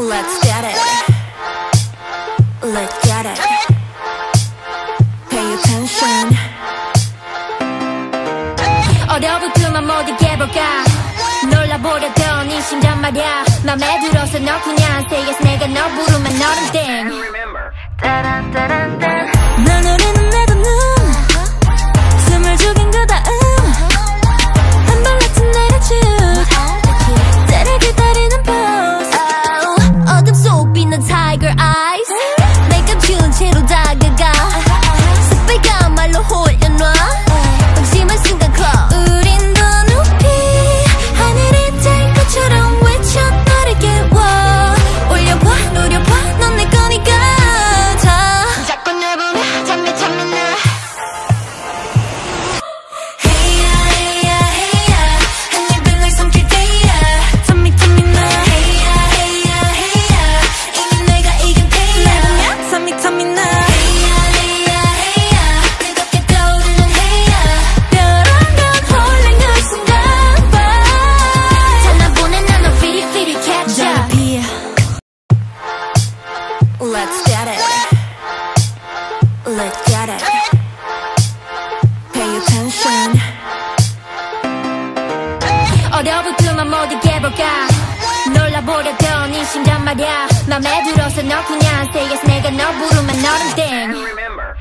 Let's get it. Let's get it. Pay attention. 얼어붙으면 모두 깨볼까 놀라보려던 이 심장 말야 맘에 들어서 너 그냥 say yes 내가 너 부르면 너는 땡 Remember. 널 Tiger Let's get it Let's get it Pay attention 얼어붙으면 모두 깨볼까 놀라보려던 이 심장 말야 맘에 들어서 너 그냥 say yes 내가 너 부르면 너는 땡 Remember.